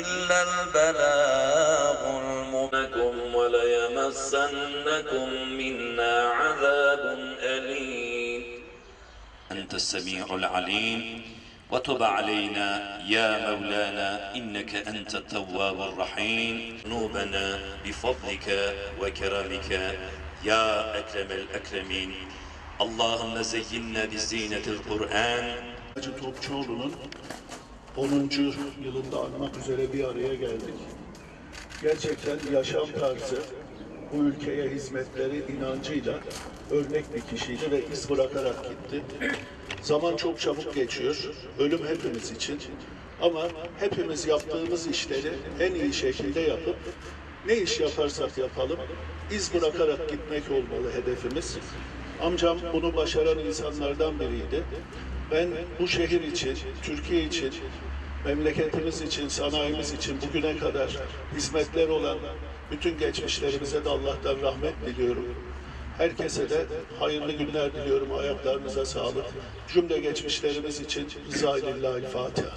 إلا البلاغ المبين. وليمسنكم منا عذاب أليم. أنت السميع العليم. وتب علينا يا مولانا إنك أنت التواب الرحيم. ذنوبنا بفضلك وكرمك يا أكرم الأكرمين. اللهم زينا بزينة القرآن. Topçuoğlu'nun 10. yılında anmak üzere bir araya geldik. Gerçekten yaşam tarzı, bu ülkeye hizmetleri inancıyla örnek bir kişiydi ve iz bırakarak gitti. Zaman çok çabuk geçiyor, ölüm hepimiz için. Ama hepimiz yaptığımız işleri en iyi şekilde yapıp ne iş yaparsak yapalım iz bırakarak gitmek olmalı hedefimiz. Amcam bunu başaran insanlardan biriydi. Ben bu şehir için, Türkiye için, memleketimiz için, sanayimiz için bugüne kadar hizmetler olan bütün geçmişlerimize de Allah'tan rahmet diliyorum. Herkese de hayırlı günler diliyorum. Ayaklarınıza sağlık. Cümle geçmişlerimiz için Lillahi'l Fatiha.